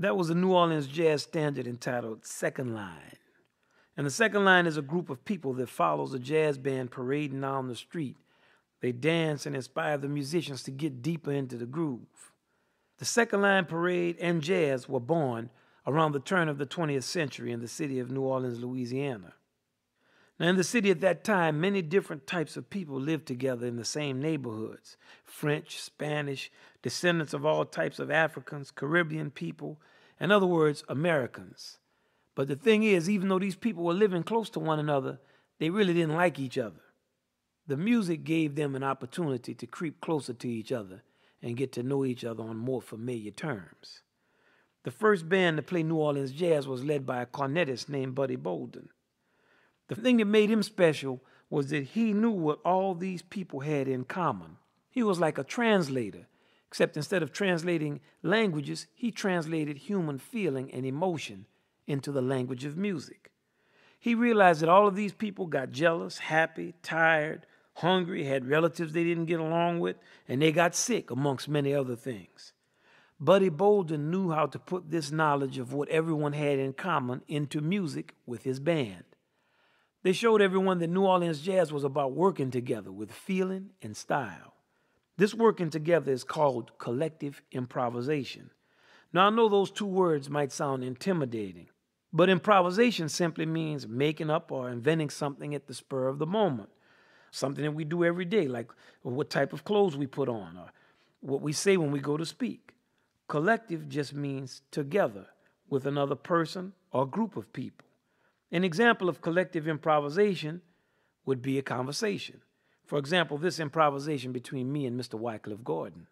That was a New Orleans jazz standard entitled Second Line. And the second line is a group of people that follows a jazz band parading down the street. They dance and inspire the musicians to get deeper into the groove. The second line parade and jazz were born around the turn of the 20th century in the city of New Orleans, Louisiana. Now, in the city at that time, many different types of people lived together in the same neighborhoods French, Spanish, descendants of all types of Africans, Caribbean people, in other words, Americans. But the thing is, even though these people were living close to one another, they really didn't like each other. The music gave them an opportunity to creep closer to each other and get to know each other on more familiar terms. The first band to play New Orleans jazz was led by a cornetist named Buddy Bolden. The thing that made him special was that he knew what all these people had in common. He was like a translator, except instead of translating languages, he translated human feeling and emotion into the language of music. He realized that all of these people got jealous, happy, tired, hungry, had relatives they didn't get along with, and they got sick, amongst many other things. Buddy Bolden knew how to put this knowledge of what everyone had in common into music with his band. They showed everyone that New Orleans jazz was about working together with feeling and style. This working together is called collective improvisation. Now, I know those two words might sound intimidating, but improvisation simply means making up or inventing something at the spur of the moment. Something that we do every day, like what type of clothes we put on or what we say when we go to speak. Collective just means together with another person or group of people. An example of collective improvisation would be a conversation. For example, this improvisation between me and Mr. Wycliffe Gordon.